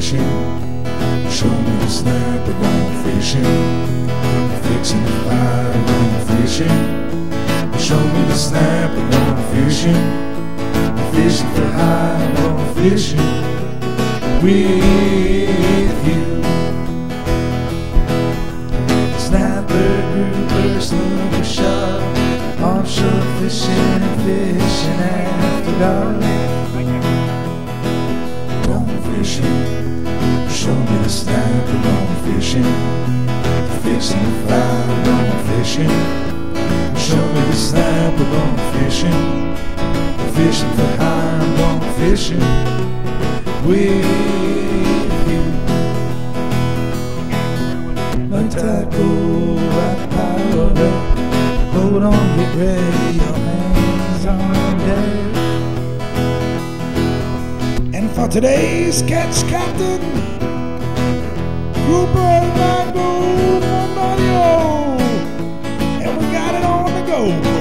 Fishing. Show me the snapper. Gone fishing. I'm Fixing the fire. Fishing. Fishing for high. Gone fishing with you. Snapper, grouper, snooper, shark. Offshore fishing and fishing after dark. Gone fishing. Show me the snapper. Gone fishing. Fixing the fire. Gone fishing people gone fishing, fishing for high. I'm gone fishing with you. Let tackle, right I piled up, hold on, get ready, your hands on deck. And for today's catch, Captain Cooper and Michael Mario, and we got it on the go.